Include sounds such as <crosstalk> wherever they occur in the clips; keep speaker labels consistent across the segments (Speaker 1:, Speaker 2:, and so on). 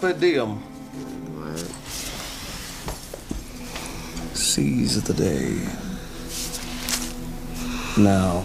Speaker 1: Carpe diem. Seize the day. Now.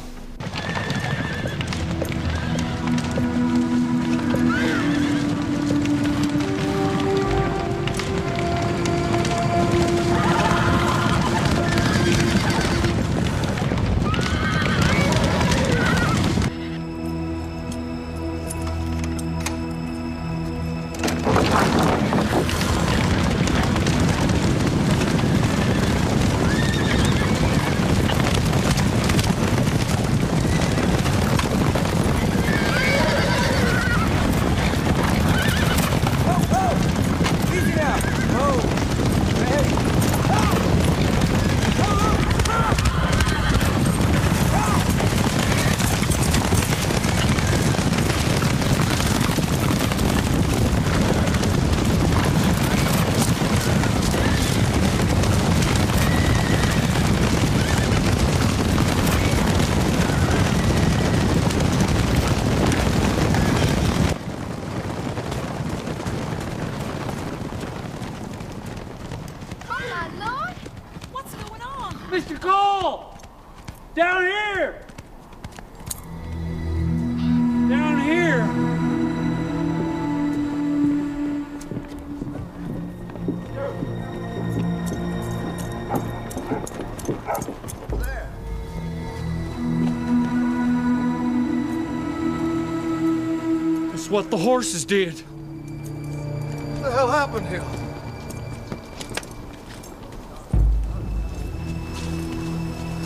Speaker 2: The horses did.
Speaker 1: What the hell happened here?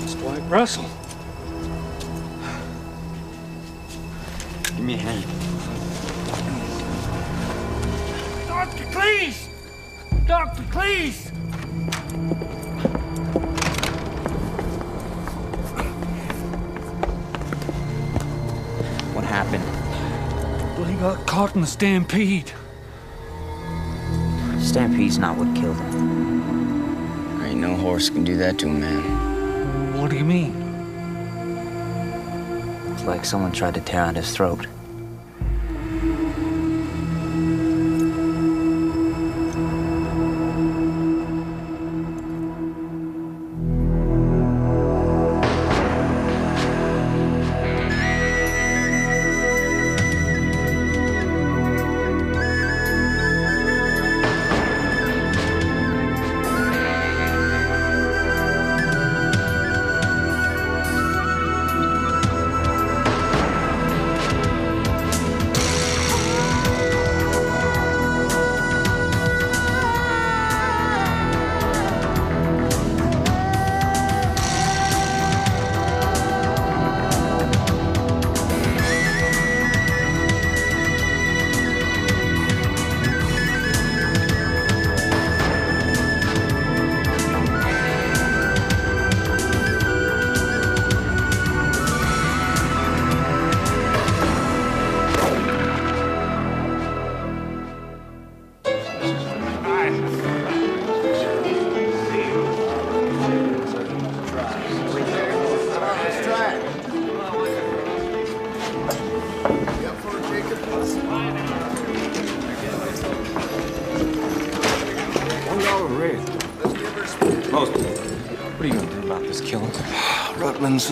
Speaker 2: It's Dwight Russell.
Speaker 3: Give me a hand.
Speaker 2: Doctor, please! Doctor, please! Caught in the stampede.
Speaker 3: Stampede's not what killed him.
Speaker 4: Ain't no horse can do that to a man.
Speaker 2: What do you mean?
Speaker 3: It's like someone tried to tear out his throat.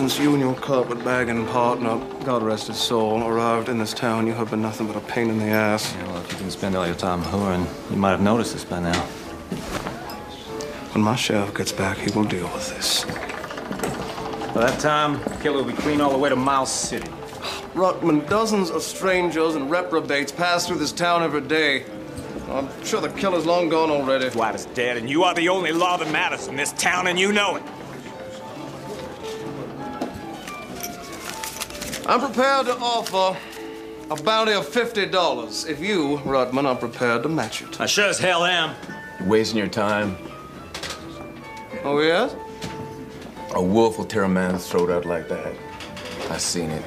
Speaker 1: Since you and your carpet bagging partner, God rest his soul, arrived in this town, you have been nothing but a pain in the ass.
Speaker 5: Yeah, well, if you can spend all your time whoring, you might have noticed this by now.
Speaker 1: When my sheriff gets back, he will deal with this.
Speaker 5: By that time, killer will be clean all the way to Miles City.
Speaker 1: Rutman, dozens of strangers and reprobates pass through this town every day. I'm sure the killer's long gone already.
Speaker 6: Dwight is dead, and you are the only law that matters in this town, and you know it.
Speaker 1: I'm prepared to offer a bounty of $50 if you, Rutman, are prepared to match it.
Speaker 6: I sure as hell am.
Speaker 7: You're wasting your time.
Speaker 1: Oh, yes?
Speaker 7: A wolf will tear a man's throat out like that. I've seen it.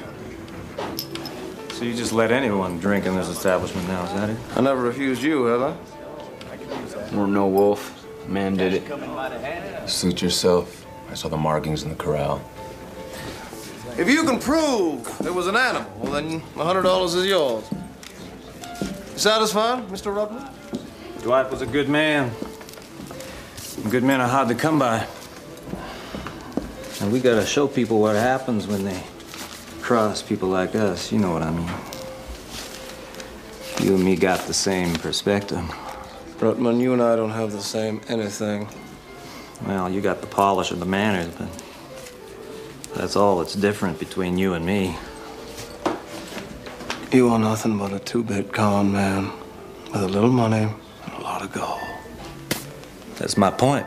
Speaker 5: So you just let anyone drink in this establishment now, is that it?
Speaker 1: I never refused you, have I?
Speaker 4: We're no wolf. Man did it.
Speaker 7: Suit yourself. I saw the markings in the corral.
Speaker 1: If you can prove it was an animal, well, then $100 is yours. Satisfied, Mr. Rutman?
Speaker 5: Dwight was a good man. Good men are hard to come by. And we gotta show people what happens when they cross people like us. You know what I mean. You and me got the same perspective.
Speaker 1: Rutman, you and I don't have the same anything.
Speaker 5: Well, you got the polish and the manners, but that's all that's different between you and me.
Speaker 1: You are nothing but a two-bit con man with a little money and a lot of gold.
Speaker 5: That's my point.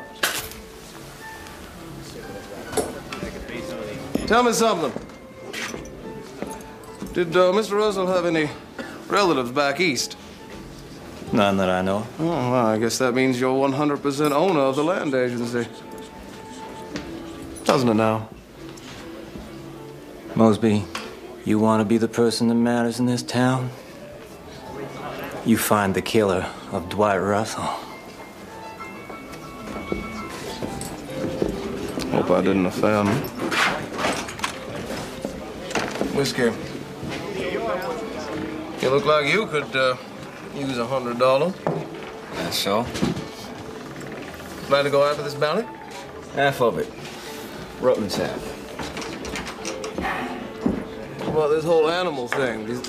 Speaker 1: Tell me something. Did uh, Mr. Russell have any relatives back east?
Speaker 5: None that I know.
Speaker 1: Oh, well, I guess that means you're 100% owner of the land agency. Doesn't it now?
Speaker 5: Mosby, you want to be the person that matters in this town? You find the killer of Dwight Russell.
Speaker 1: Hope I didn't offend. Him. Whiskey. You look like you could uh, use a hundred dollars.
Speaker 4: That's so.
Speaker 1: Plan to go after this bounty?
Speaker 4: Half of it. Rutman's half.
Speaker 1: About this whole animal thing? These...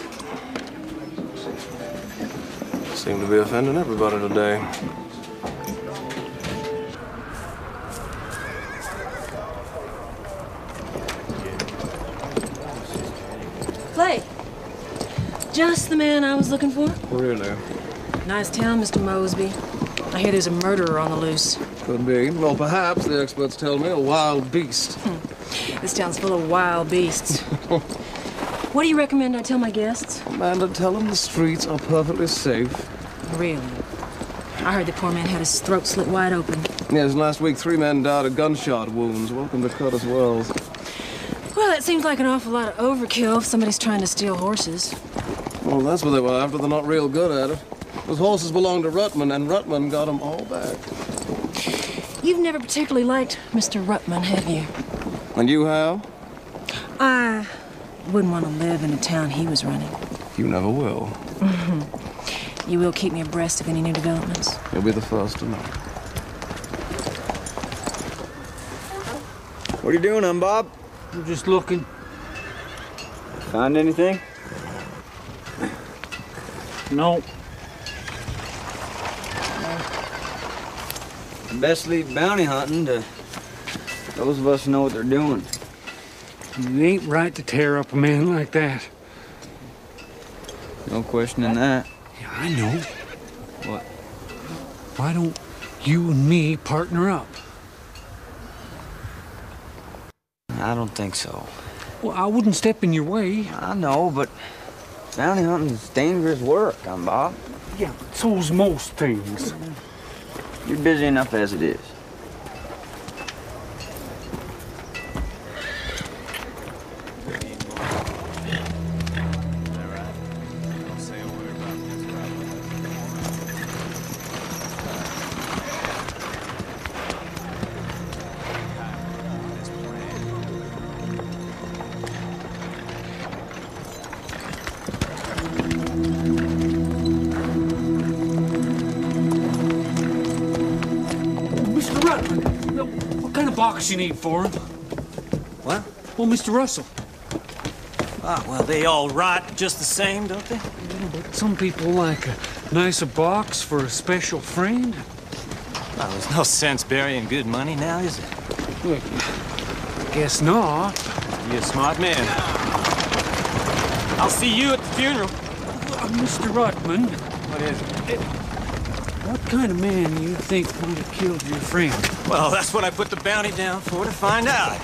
Speaker 1: Seem to be offending everybody today.
Speaker 8: Clay. Just the man I was looking for.
Speaker 1: Really?
Speaker 8: Nice town, Mr. Mosby. I hear there's a murderer on the loose.
Speaker 1: Could be. Well, perhaps, the experts tell me, a wild beast. Hmm.
Speaker 8: This town's full of wild beasts. <laughs> what do you recommend I tell my guests?
Speaker 1: Amanda, tell them the streets are perfectly safe.
Speaker 8: Really? I heard the poor man had his throat slit wide open.
Speaker 1: Yes, last week three men died of gunshot wounds. Welcome to Curtis Wells.
Speaker 8: Well, that seems like an awful lot of overkill if somebody's trying to steal horses.
Speaker 1: Well, that's what they were after. They're not real good at it. Those horses belonged to Rutman, and Rutman got them all back.
Speaker 8: You've never particularly liked Mr. Rutman, have you?
Speaker 1: And you have?
Speaker 8: I wouldn't want to live in the town he was running.
Speaker 1: You never will. <laughs>
Speaker 8: You will keep me abreast of any new developments.
Speaker 1: You'll be the first to know.
Speaker 4: What are you doing, Unbob?
Speaker 2: I'm just looking.
Speaker 4: Find anything?
Speaker 2: No.
Speaker 4: Best leave bounty hunting to those of us who know what they're doing.
Speaker 2: It ain't right to tear up a man like that.
Speaker 4: No questioning that.
Speaker 2: Yeah, I know.
Speaker 4: What?
Speaker 2: Why don't you and me partner up?
Speaker 4: I don't think so.
Speaker 2: Well, I wouldn't step in your way.
Speaker 4: I know, but bounty hunting's dangerous work, Unbob.
Speaker 2: Yeah, so's most things.
Speaker 4: You're busy enough as it is.
Speaker 2: Need for him?
Speaker 5: What?
Speaker 2: Well, Mr. Russell.
Speaker 5: Ah, well, they all rot just the same, don't they?
Speaker 2: But some people like a nicer box for a special friend.
Speaker 5: Well, there's no sense burying good money now, is it?
Speaker 2: Well, guess not.
Speaker 5: You're a smart man. I'll see you at the funeral.
Speaker 2: Uh, Mr. Rutman,
Speaker 5: What is it?
Speaker 2: What kind of man do you think might have killed your friend?
Speaker 5: Well, that's what I put the bounty down for, to find out.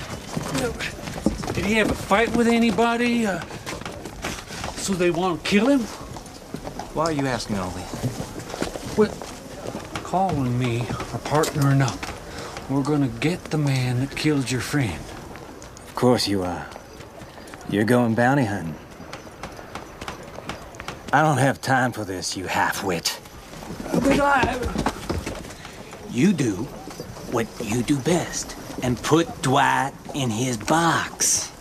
Speaker 2: Did he have a fight with anybody? Uh, so they want to kill him?
Speaker 5: Why are you asking all this?
Speaker 2: Well, calling and me are partnering up. We're gonna get the man that killed your friend.
Speaker 5: Of course you are. You're going bounty hunting. I don't have time for this, you half-wit.
Speaker 2: I...
Speaker 5: You do what you do best and put Dwight in his box.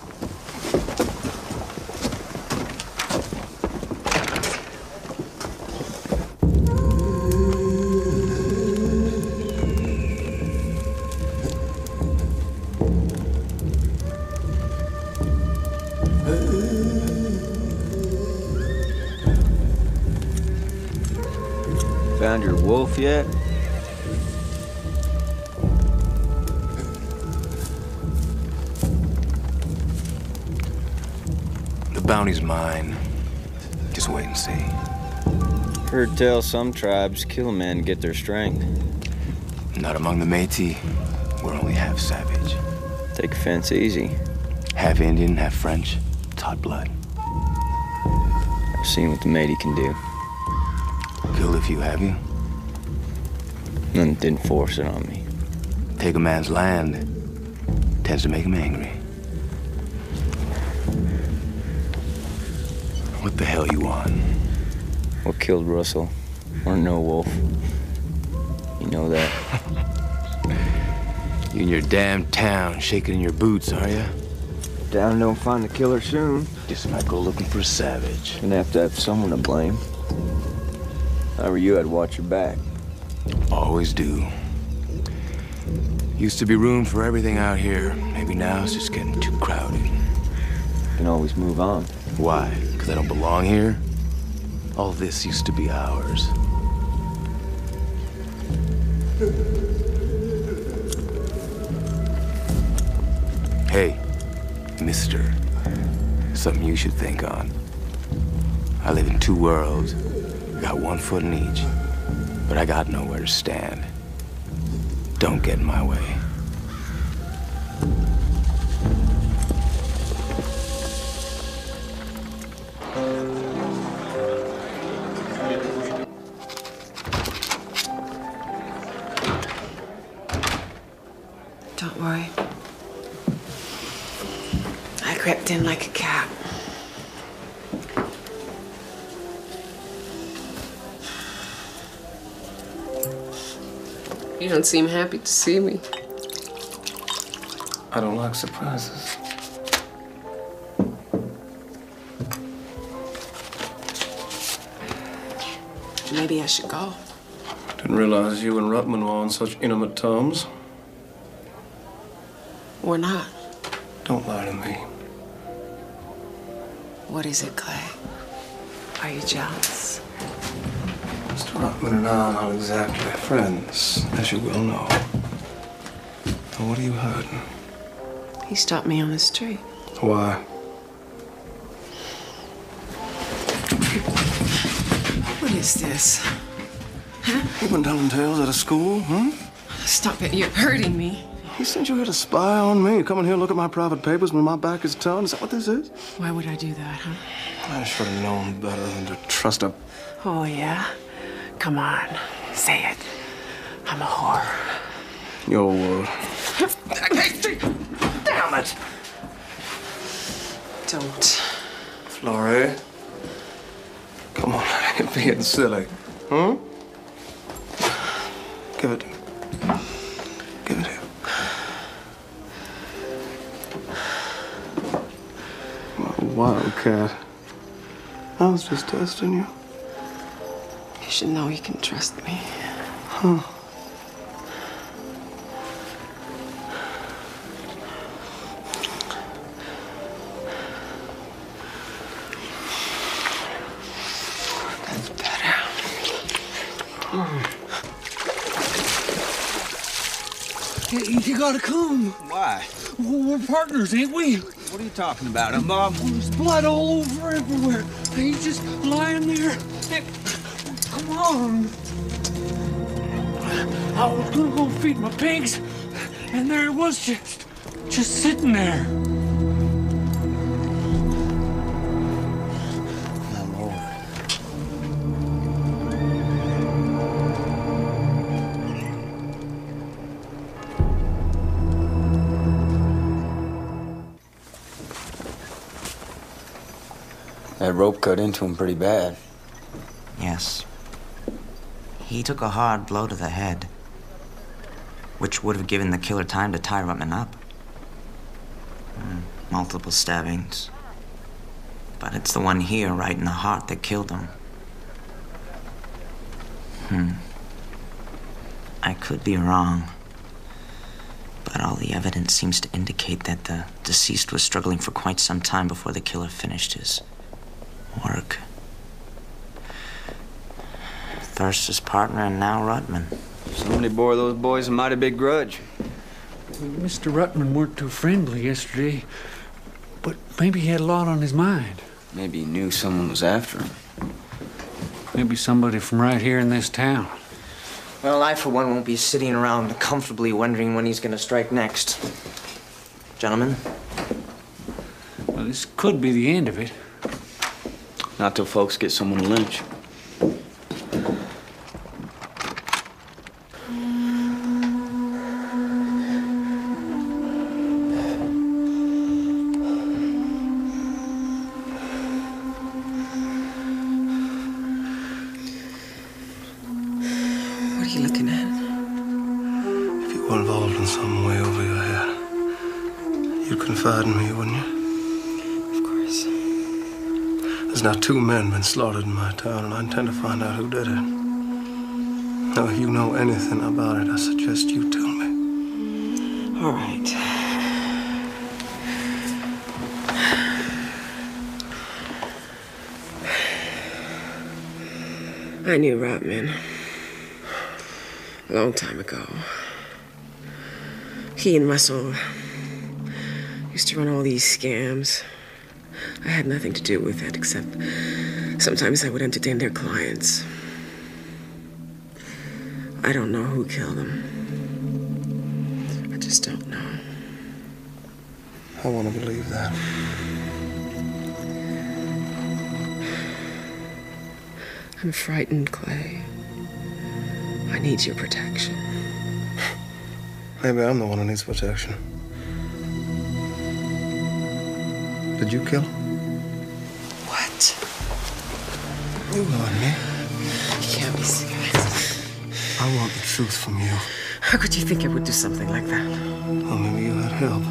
Speaker 4: Yet?
Speaker 7: The bounty's mine. Just wait and see.
Speaker 4: Heard tell some tribes kill a man to get their strength.
Speaker 7: Not among the Métis. We're only half savage.
Speaker 4: Take offense easy.
Speaker 7: Half Indian, half French. It's hot blood.
Speaker 4: I've seen what the Métis can do.
Speaker 7: Killed a few, have you?
Speaker 4: None didn't force it on me.
Speaker 7: Take a man's land. Tends to make him angry. What the hell you want?
Speaker 4: What killed Russell? Weren't no wolf. You know that. <laughs>
Speaker 7: You in your damn town, shaking in your boots, are you?
Speaker 4: Down don't find the killer soon.
Speaker 7: Just might go looking for a savage.
Speaker 4: Gonna have to have someone to blame. If I were you, I'd watch your back.
Speaker 7: Always do. Used to be room for everything out here. Maybe now it's just getting too crowded.
Speaker 4: Can always move on.
Speaker 7: Why? Because I don't belong here? All this used to be ours. Hey, mister. Something you should think on. I live in two worlds. Got one foot in each. But I got nowhere to stand. Don't get in my way.
Speaker 9: Don't worry. I crept in like a cat. Don't seem happy to see me.
Speaker 1: I don't like surprises.
Speaker 9: Maybe I should go.
Speaker 1: Didn't realize you and Rutman were on such intimate terms.
Speaker 9: Or not.
Speaker 1: Don't lie to me.
Speaker 9: What is it, Clay? Are you jealous?
Speaker 1: Mr. Rutman and I are not exactly friends, as you well know. Now, what are you hiding?
Speaker 9: He stopped me on the street.
Speaker 1: Why?
Speaker 9: What is this?
Speaker 1: Huh? You've been telling tales out of school, huh?
Speaker 9: Stop it. You're hurting me.
Speaker 1: He sent you here to spy on me. Come in here, look at my private papers when my back is turned. Is that what this is?
Speaker 9: Why would I do that, huh?
Speaker 1: I should have known better than to trust a.
Speaker 9: Oh, yeah? Come on. Say it. I'm a whore.
Speaker 1: Your word.
Speaker 9: Damn it! Don't.
Speaker 1: Florrie. Come on, <laughs> you're being silly. Huh? Give it to me. Give it here. My wildcat. I was just testing you.
Speaker 9: You should know you can trust me.
Speaker 1: Huh.
Speaker 9: That's better.
Speaker 2: You, you gotta come.
Speaker 4: Why?
Speaker 2: We're partners, ain't we?
Speaker 4: What are you talking about, huh, Bob?
Speaker 2: There's blood all over everywhere. He's just lying there. Hey, Come on. I was gonna go feed my pigs, and there it was just, just sitting there.
Speaker 4: My lord. That rope cut into him pretty bad.
Speaker 3: He took a hard blow to the head, which would have given the killer time to tie Rutman up. Mm, multiple stabbings. But it's the one here, right in the heart, that killed him. Hmm. I could be wrong. But all the evidence seems to indicate that the deceased was struggling for quite some time before the killer finished his work. First his partner and now Rutman.
Speaker 4: Somebody bore those boys a mighty big grudge.
Speaker 2: Mr. Rutman weren't too friendly yesterday, but maybe he had a lot on his mind.
Speaker 4: Maybe he knew someone was after him.
Speaker 2: Maybe somebody from right here in this town.
Speaker 3: Well, I, for one, won't be sitting around comfortably wondering when he's gonna strike next. Gentlemen?
Speaker 2: Well, this could be the end of it.
Speaker 4: Not till folks get someone to lynch.
Speaker 1: Two men been slaughtered in my town, and I intend to find out who did it. Now, if you know anything about it, I suggest you tell me.
Speaker 9: All right. I knew Rutman a long time ago. He and Russell used to run all these scams. I had nothing to do with it, except sometimes I would entertain their clients. I don't know who killed them. I just don't know.
Speaker 1: I want to believe that.
Speaker 9: I'm frightened, Clay. I need your protection.
Speaker 1: Maybe I'm the one who needs protection. Did you kill?
Speaker 9: What?
Speaker 1: You and me.
Speaker 9: You can't be serious.
Speaker 1: I want the truth from you.
Speaker 9: How could you think I would do something like that?
Speaker 1: Well, maybe you had help.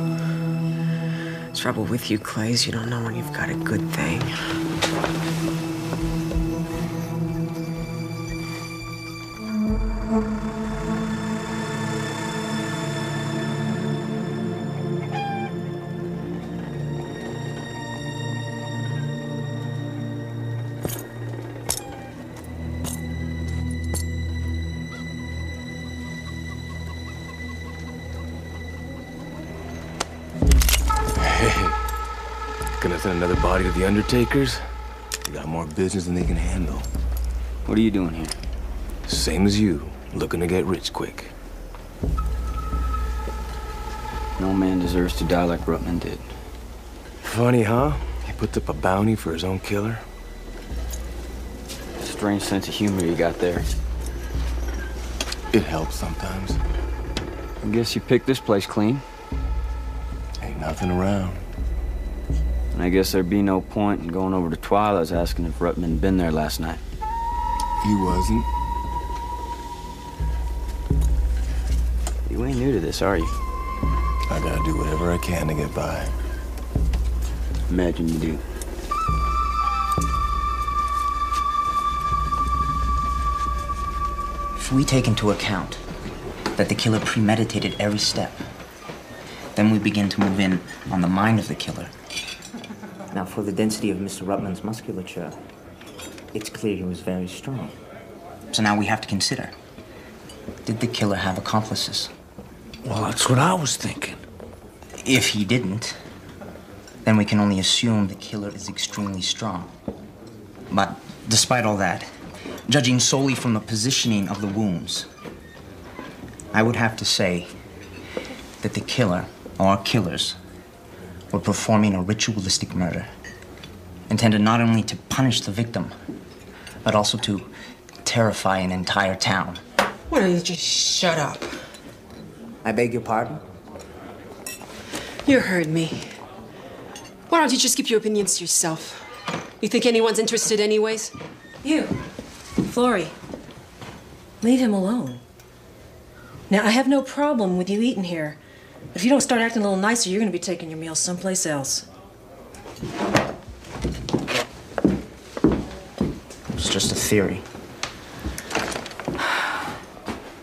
Speaker 9: Trouble with you, Clay, is you don't know when you've got a good thing.
Speaker 7: Gonna send another body to the Undertakers? They got more business than they can handle.
Speaker 4: What are you doing here?
Speaker 7: Same as you, looking to get rich quick.
Speaker 4: No man deserves to die like Rutman did.
Speaker 7: Funny, huh? He puts up a bounty for his own killer.
Speaker 4: Strange sense of humor you got there.
Speaker 7: It helps sometimes.
Speaker 4: I guess you picked this place clean.
Speaker 7: Ain't nothing around.
Speaker 4: And I guess there'd be no point in going over to Twyla's asking if Rutman had been there last night.
Speaker 7: He wasn't.
Speaker 4: You ain't new to this, are you?
Speaker 7: I gotta do whatever I can to get by.
Speaker 4: Imagine you do.
Speaker 3: If we take into account that the killer premeditated every step, then we begin to move in on the mind of the killer. Now, for the density of Mr. Rutman's musculature, it's clear he was very strong. So now we have to consider did the killer have accomplices?
Speaker 2: Well, that's what I was thinking.
Speaker 3: If he didn't, then we can only assume the killer is extremely strong. But despite all that, judging solely from the positioning of the wounds, I would have to say that the killer, or killers, were performing a ritualistic murder, intended not only to punish the victim, but also to terrify an entire town.
Speaker 9: Why don't you just shut up?
Speaker 3: I beg your pardon?
Speaker 8: You heard me. Why don't you just keep your opinions to yourself? You think anyone's interested, anyways? You, Florrie, leave him alone. Now, I have no problem with you eating here. But if you don't start acting a little nicer, you're gonna be taking your meals someplace else.
Speaker 3: It's just a theory.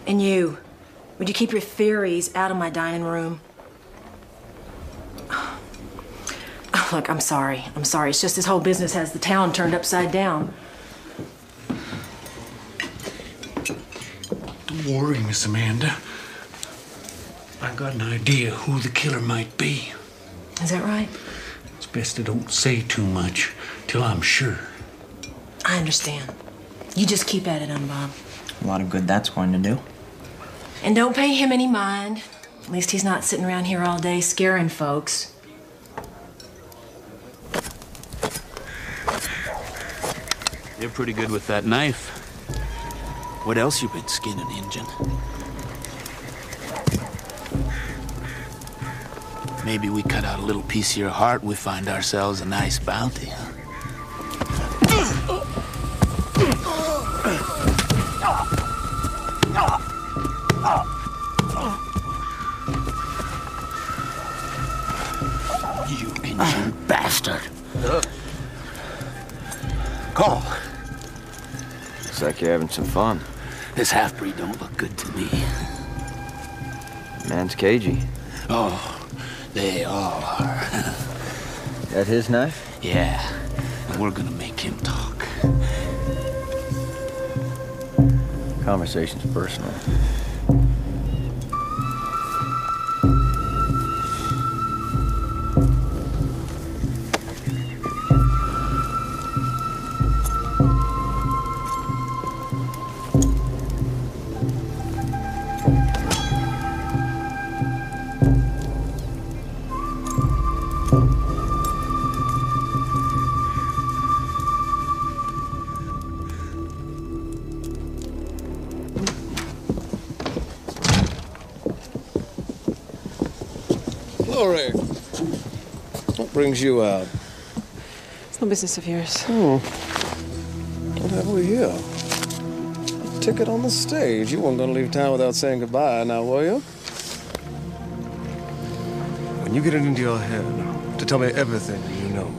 Speaker 8: And you, would you keep your theories out of my dining room? Look, I'm sorry. I'm sorry. It's just this whole business has the town turned upside down.
Speaker 2: Don't worry, Miss Amanda. I got an idea who the killer might be.
Speaker 8: Is that right?
Speaker 2: It's best I don't say too much till I'm sure.
Speaker 8: I understand. You just keep at it, um, Unbob.
Speaker 3: A lot of good that's going to do.
Speaker 8: And don't pay him any mind. At least he's not sitting around here all day scaring folks.
Speaker 10: You're pretty good with that knife. What else you been skinning, Injun? Maybe we cut out a little piece of your heart, we find ourselves a nice bounty, huh? You Injun ah, bastard! Call.
Speaker 4: Looks like you're having some fun.
Speaker 10: This half-breed don't look good to me.
Speaker 4: Man's cagey.
Speaker 10: Oh, they are. <laughs>
Speaker 4: That his knife?
Speaker 10: Yeah, and we're gonna make him talk.
Speaker 4: Conversation's personal.
Speaker 1: Lori, what brings you out?
Speaker 9: It's no business of yours.
Speaker 1: Hmm. What have we here? A ticket on the stage. You weren't gonna leave town without saying goodbye, now were you? When you get it into your head to tell me everything you know,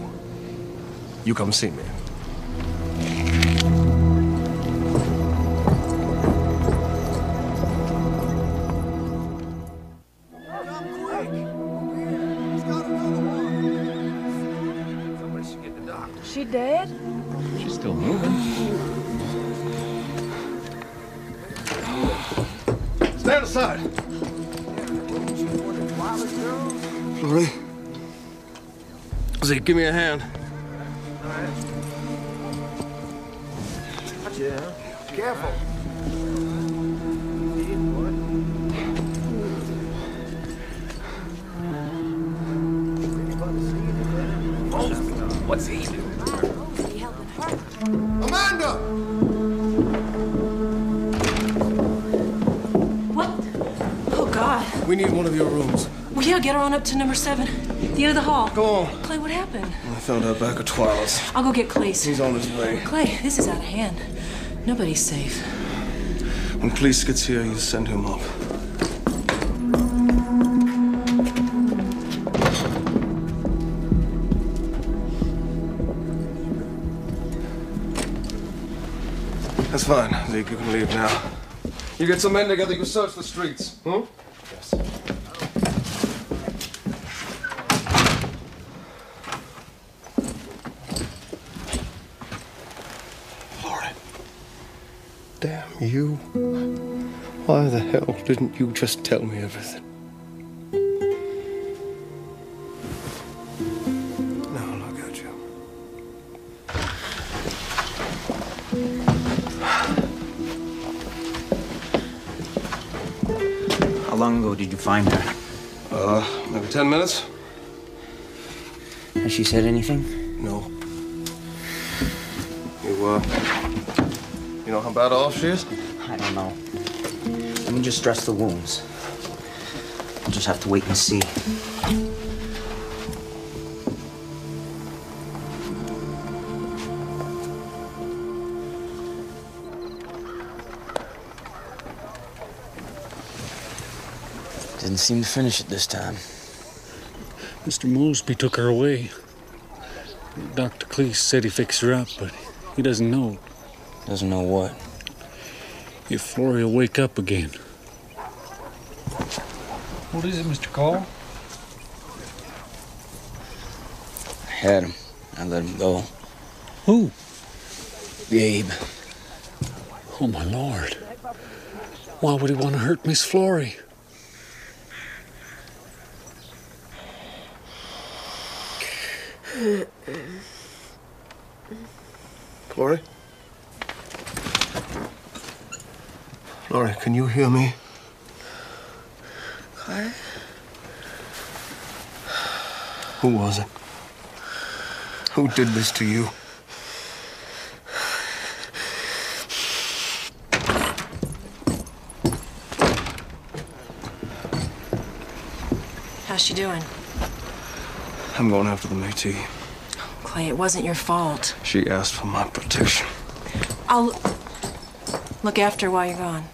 Speaker 1: you come see me. Me a hand.
Speaker 7: Careful. What's he doing?
Speaker 1: Amanda!
Speaker 8: What? Oh, God.
Speaker 1: We need one of your rooms.
Speaker 8: Well, yeah, get her on up to number seven. The end of the hall.
Speaker 1: Go on.
Speaker 8: What happened?
Speaker 1: I found out back at Twyla's.
Speaker 8: I'll go get Clay's.
Speaker 1: He's on his way.
Speaker 8: Clay, this is out of hand. Nobody's safe.
Speaker 1: When police gets here, you send him up. That's fine, Zeke. You can leave now. You get some men together, you search the streets. Hmm? Didn't you just tell me everything? Now look at you.
Speaker 3: How long ago did you find her?
Speaker 1: Uh, maybe ten minutes?
Speaker 3: Has she said anything?
Speaker 1: No. You, uh, you know how bad off she is?
Speaker 3: I don't know. Let me just dress the wounds. We'll just have to wait and see.
Speaker 4: Didn't seem to finish it this time.
Speaker 2: Mr. Mosby took her away. Dr. Cleese said he fixed her up, but he doesn't know
Speaker 4: Doesn't know what.
Speaker 2: If Florrie will wake up again. What is it, Mr. Call?
Speaker 4: I had him. I let him go.
Speaker 2: Who?
Speaker 4: Gabe.
Speaker 2: Oh, my lord. Why would he want to hurt Miss Florrie?
Speaker 1: Florrie? Florrie, can you hear me?
Speaker 9: Clyde?
Speaker 1: Who was it? Who did this to you?
Speaker 8: How's she doing?
Speaker 1: I'm going after the Métis.
Speaker 8: Clay, it wasn't your fault.
Speaker 1: She asked for my protection.
Speaker 8: I'll look after her while you're gone.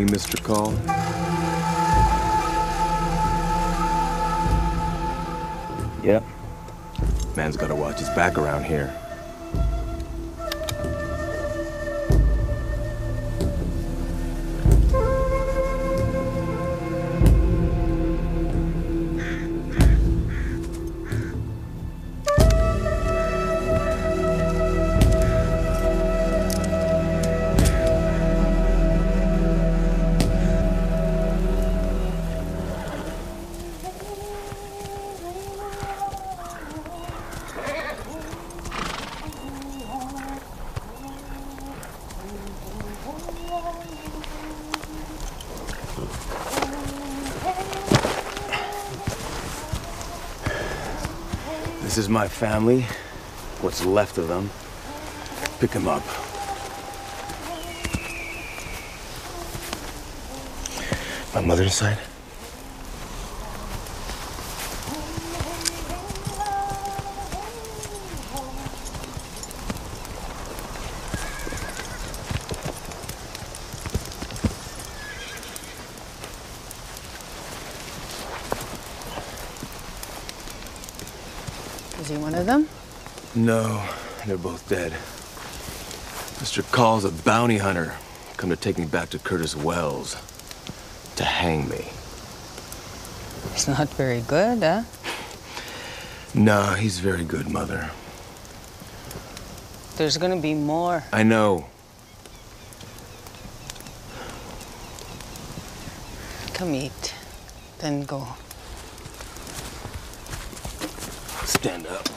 Speaker 7: Mr. Call?
Speaker 4: Yep.
Speaker 7: Man's gotta watch his back around here. This is my family. What's left of them. Pick them up. My mother's side?
Speaker 11: Is he one of them?
Speaker 7: No, they're both dead. Mr. Call's a bounty hunter. Come to take me back to Curtis Wells. To hang me.
Speaker 11: He's not very good, huh? <laughs>
Speaker 7: Nah, he's very good, Mother.
Speaker 11: There's gonna be more.
Speaker 7: I know.
Speaker 11: Come eat, then go.
Speaker 7: Stand up.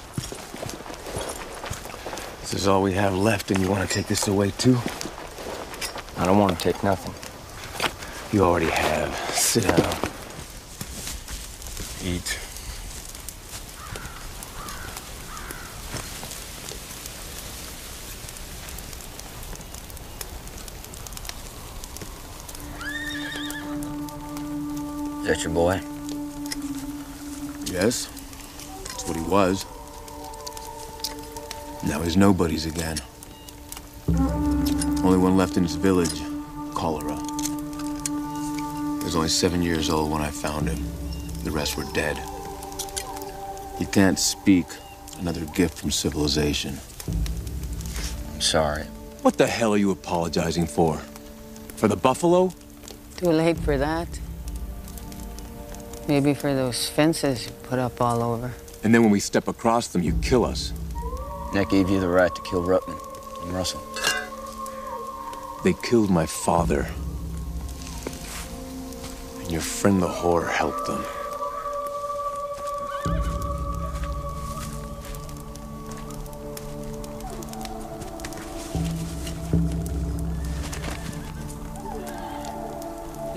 Speaker 7: This is all we have left, and you want to take this away, too?
Speaker 4: I don't want to take nothing.
Speaker 7: You already have. Sit down. Eat.
Speaker 4: Is that your boy?
Speaker 7: Yes. That's what he was. Now he's nobody's again. Only one left in his village, cholera. He was only seven years old when I found him. The rest were dead. He can't speak. Another gift from civilization.
Speaker 4: I'm sorry.
Speaker 7: What the hell are you apologizing for? For the buffalo?
Speaker 11: Too late for that. Maybe for those fences you put up all over.
Speaker 7: And then when we step across them, you kill us.
Speaker 4: That gave you the right to kill Rutman and Russell.
Speaker 7: They killed my father. And your friend the whore helped them.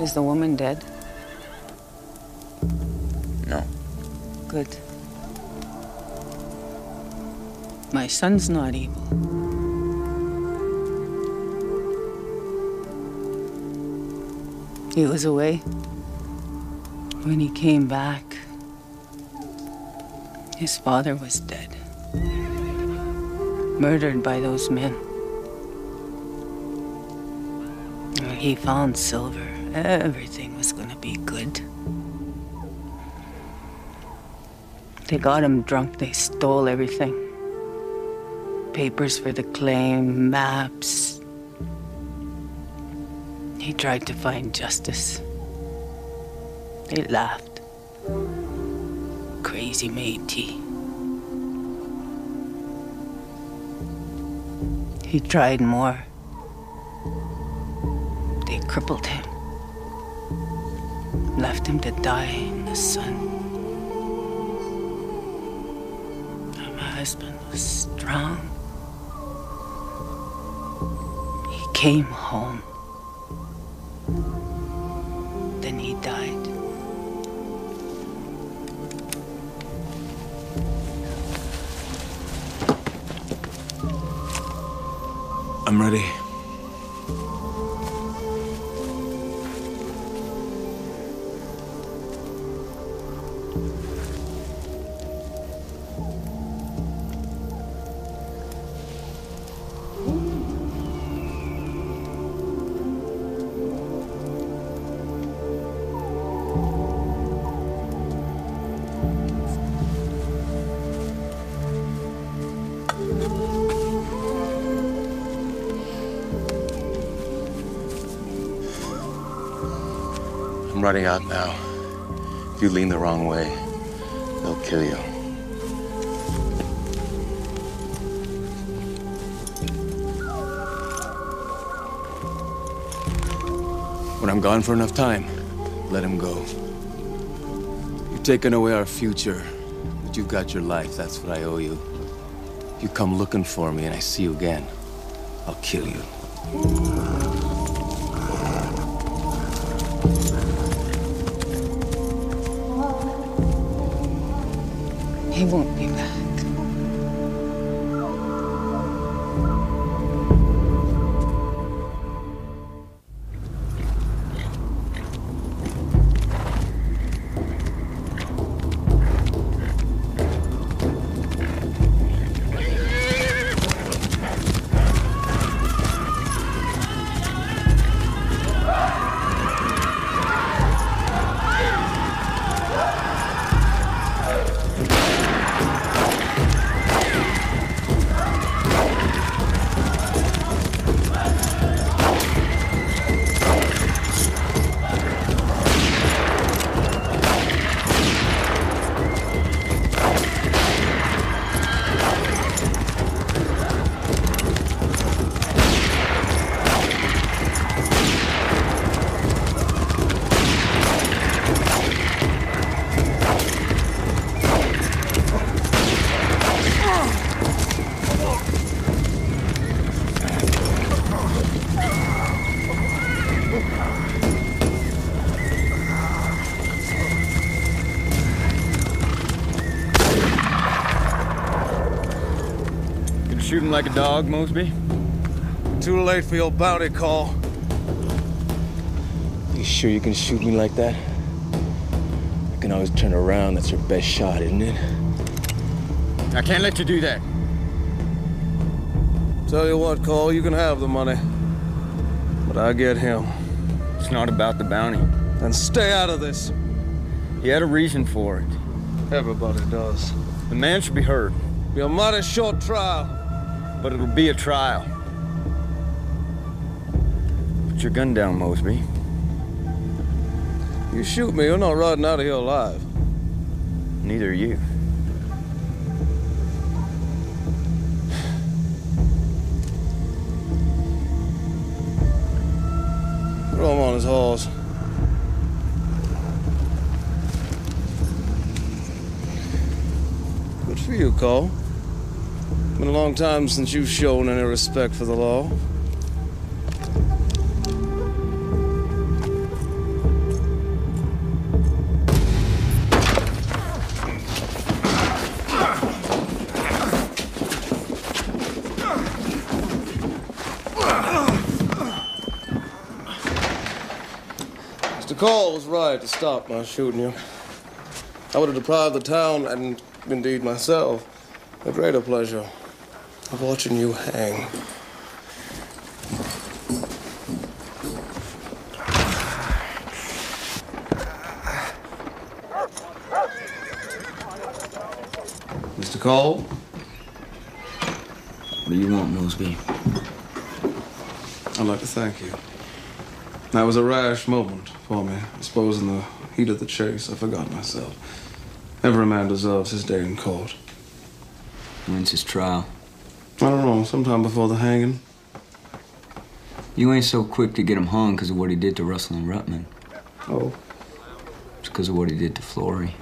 Speaker 11: Is the woman dead?
Speaker 4: No.
Speaker 11: Good. My son's not evil. He was away. When he came back, his father was dead. Murdered by those men. He found silver, everything was gonna be good. They got him drunk, they stole everything papers for the claim, maps. He tried to find justice. They laughed. Crazy Métis. He tried more. They crippled him. Left him to die in the sun. And my husband was strong. Came home. Then he died.
Speaker 7: I'm ready. I'm running out now. If you lean the wrong way, they'll kill you. When I'm gone for enough time, let him go. You've taken away our future, but you've got your life. That's what I owe you. If you come looking for me and I see you again, I'll kill you.
Speaker 11: He won't
Speaker 5: like a dog, Mosby?
Speaker 1: Too late for your bounty call.
Speaker 7: You sure you can shoot me like that? You can always turn around. That's your best shot, isn't it?
Speaker 5: I can't let you do that.
Speaker 1: Tell you what, Call, you can have the money. But I get him.
Speaker 5: It's not about the bounty.
Speaker 1: Then stay out of this.
Speaker 5: He had a reason for it.
Speaker 1: Everybody does.
Speaker 5: The man should be heard,
Speaker 1: Be a mighty short trial
Speaker 5: but it'll be a trial. Put your gun down, Mosby.
Speaker 1: You shoot me, you're not riding out of here alive.
Speaker 5: Neither are you.
Speaker 1: Throw him on his horse. Good for you, Call. It's been a long time since you've shown any respect for the law. Mr. Call was right to stop my shooting you. I would have deprived the town, and indeed myself, a greater pleasure of watching you hang. Mr. Call?
Speaker 4: What do you want, Mosby?
Speaker 1: I'd like to thank you. That was a rash moment for me. I suppose in the heat of the chase, I forgot myself. Every man deserves his day in court.
Speaker 4: When's his trial?
Speaker 1: I don't know, sometime before the hanging.
Speaker 4: You ain't so quick to get him hung because of what he did to Russell and Rutman.
Speaker 1: Oh?
Speaker 4: It's because of what he did to Flory.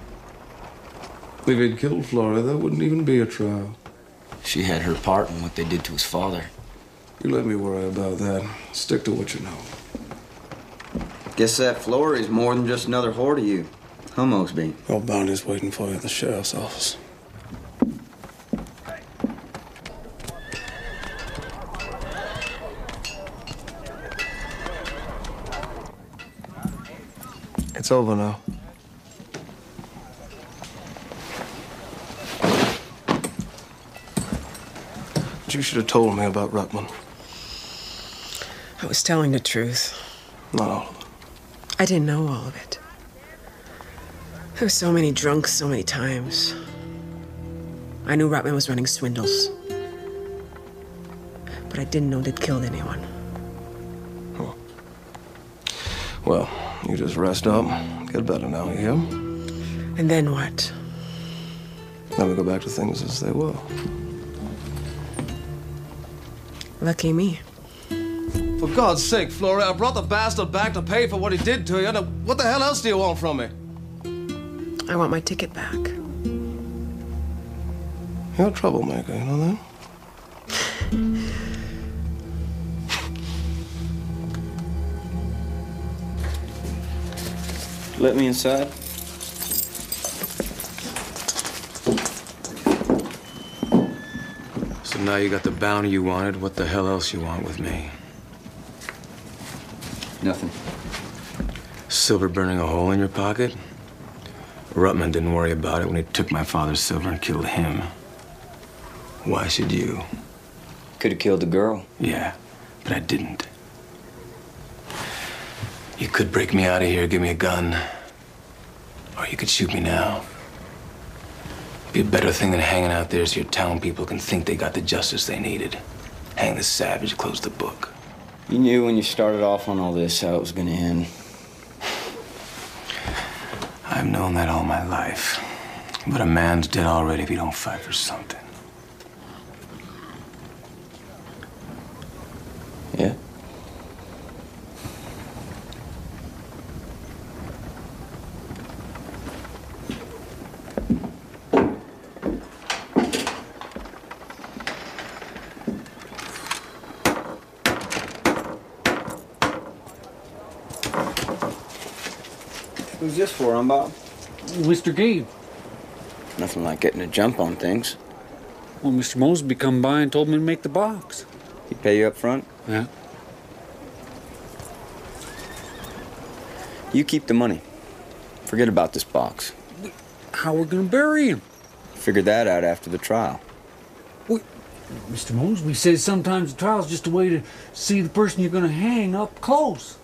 Speaker 1: If he'd killed Flora, there wouldn't even be a trial.
Speaker 4: She had her part in what they did to his father.
Speaker 1: You let me worry about that. Stick to what you know.
Speaker 12: Guess that Flory's more than just another whore to you. Huh, Mosby?
Speaker 1: Your bounty's waiting for you at the sheriff's office. It's over now. But you should have told me about Rutman.
Speaker 9: I was telling the truth.
Speaker 1: Not all of it.
Speaker 9: I didn't know all of it. There were so many drunks so many times. I knew Rutman was running swindles. But I didn't know they'd killed anyone.
Speaker 1: Well, you just rest up. Get better now, you hear?
Speaker 9: And then what?
Speaker 1: Then we go back to things as they were.
Speaker 9: Lucky me.
Speaker 1: For God's sake, Flora, I brought the bastard back to pay for what he did to you. Now, what the hell else do you want from me?
Speaker 9: I want my ticket back.
Speaker 1: You're a troublemaker, you know that? <laughs>
Speaker 12: Let me inside.
Speaker 7: So now you got the bounty you wanted. What the hell else you want with me?
Speaker 12: Nothing.
Speaker 7: Silver burning a hole in your pocket? Rutman didn't worry about it when he took my father's silver and killed him. Why should you?
Speaker 4: Could have killed the girl.
Speaker 7: Yeah, but I didn't. You could break me out of here, give me a gun. Or you could shoot me now. It'd Be a better thing than hanging out there so your town people can think they got the justice they needed. Hang the savage, close the book.
Speaker 4: You knew when you started off on all this how it was going to end.
Speaker 7: I've known that all my life. But a man's dead already if you don't fight for something.
Speaker 12: For, huh, Bob?
Speaker 2: Mr. Gabe.
Speaker 4: Nothing like getting a jump on things.
Speaker 2: Well, Mr. Mosby come by and told me to make the box.
Speaker 12: He pay you up front?
Speaker 2: Yeah.
Speaker 4: You keep the money. Forget about this box.
Speaker 2: How we gonna bury him?
Speaker 4: Figure that out after the trial.
Speaker 2: Mr. Mosby says sometimes the trial's just a way to see the person you're gonna hang up close.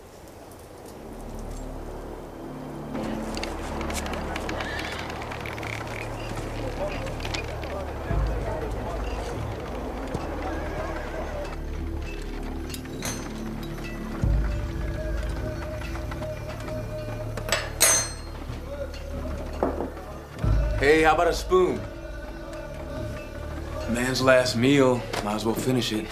Speaker 7: About a spoon? Man's last meal. Might as well finish it.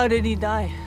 Speaker 11: How did he die?